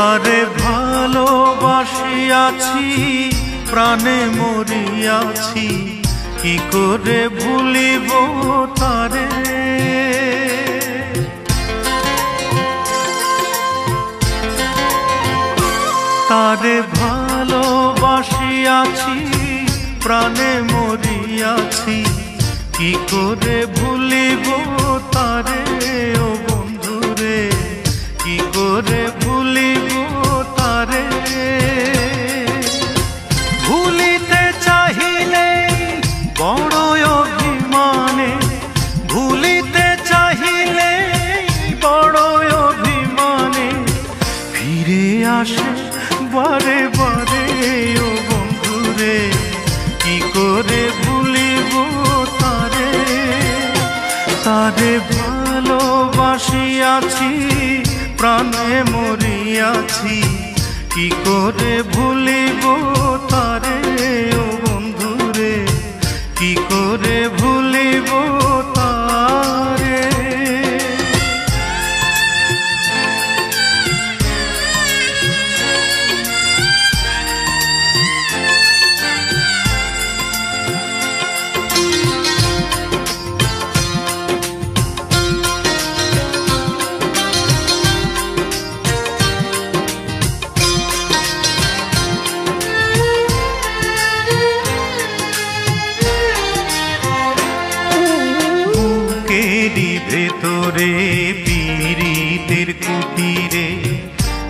তারে ভালোবাসিয়াছি প্রাণে মরিয়াছি, কি করে ভুলিব তারে? তারে ভালোবাসিয়াছি প্রাণে মরিয়াছি, কি করে ভুলিব তারে? করে ভুলিব তারে তারে ভালোবাসিয়াছি প্রাণে মরিয়াছি কি করে ভুলিব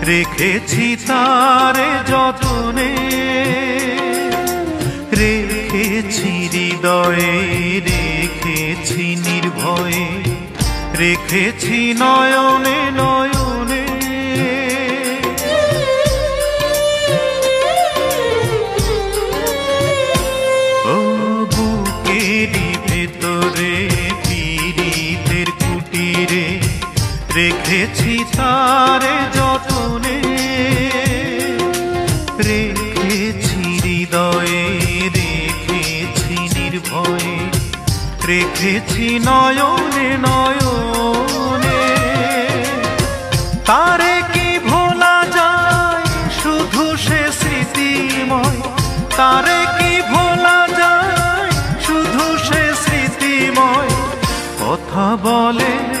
রেখেছি তারে যতনে। রেখেছি হৃদয়ে, রেখেছি নির্ভয়ে। রেখেছি নয়নে নয়নে। ও বুকেরই ভেতরে, পীড়িতের কুটিরে। রেখেছি তারে যতনে। রেখেছি হৃদয়ে, রেখেছি নির্ভয়ে। রেখেছি নয়নে নয়নে। তারে কি ভোলা যায়? শুধু সে স্মৃতিময়। তারে কি ভোলা যায়? শুধু সে স্মৃতিময়। কথা বলে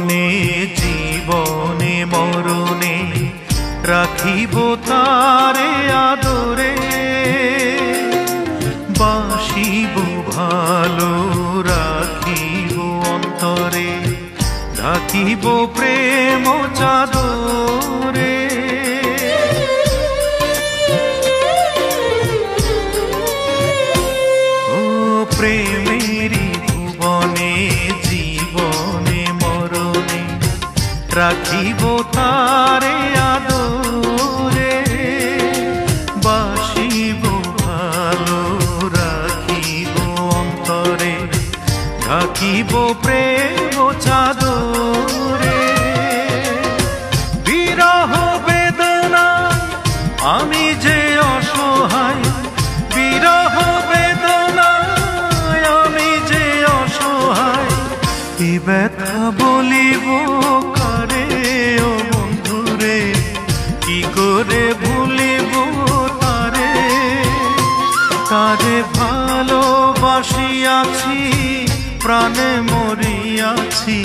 ভুবনে জীবনে মরণে রাখিব তারে আদরে। বাসিব ভালো রাখিব অন্তরে রাখিব প্রেম চাদরে। রাখিব তারে আদরে বাসিব, ভালো রাখিব অন্তরে ঢাকিব প্রেম চাদরে। বিরহ বেদনা, আমি যে অসহায়, বিরহ বেদনায় আমি যে অসহায় ব্যথা বলিব তারে ভালোবাসিয়াছি প্রাণে মরিয়াছি।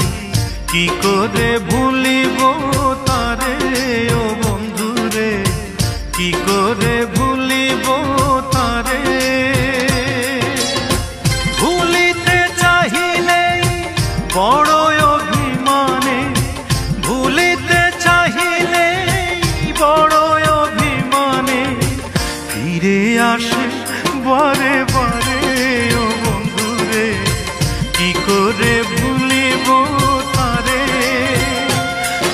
কি করে ভুলিব তারে ও বন্ধুরে? কি করে ভুলিব করে ভুলিব তারে।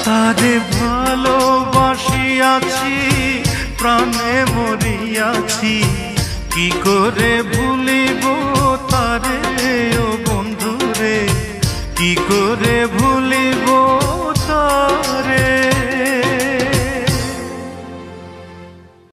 তারে ভালোবাসিয়াছি প্রাণে মরিয়াছি। কি করে ভুলিব